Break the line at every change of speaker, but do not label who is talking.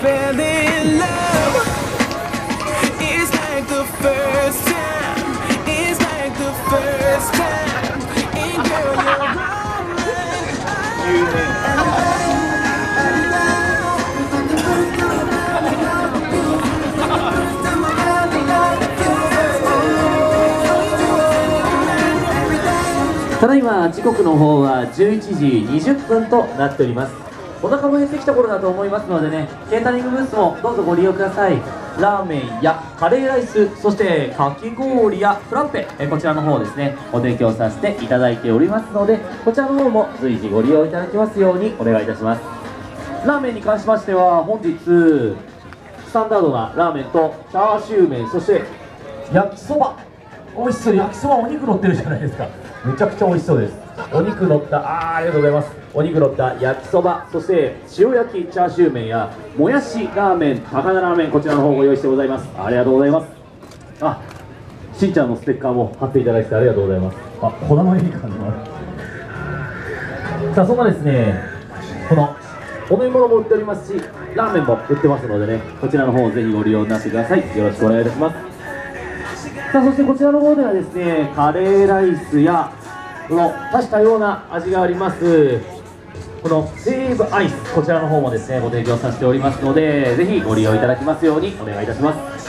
fell in love. It's like the first time. It's like the first time. And girl, you're right.
ただいま時刻の方は11時20分となっておりますお腹も減ってきた頃だと思いますのでねケータリングブースもどうぞご利用ください。ラーメンやカレーライスそしてかき氷やフラッペえこちらの方ですねご提供させていただいておりますのでこちらの方も随時ご利用いただきますようにお願いいたします。ラーメンに関しましては本日スタンダードなラーメンとチャーシュー麺そして焼きそば。美味しそう焼きそばお肉乗ってるじゃないですか。めちゃくちゃ美味しそうです。お肉乗ったあありがとうございます。お肉乗った焼きそばそして塩焼きチャーシュー麺やもやしラーメン高菜ラーメンこちらの方ご用意してございます。ありがとうございます。あしんちゃんのステッカーも貼っていただいてありがとうございます。あこだまいい感じもあるさあそんなですねこのお飲み物も売っておりますしラーメンも売ってますのでねこちらの方をぜひご利用になってください。よろしくお願いいたします。さあそしてこちらの方ではですねカレーライスやこの多種多様な味がありますこのセーブアイスこちらの方もですねご提供させておりますのでぜひご利用いただきますようにお願いいたします。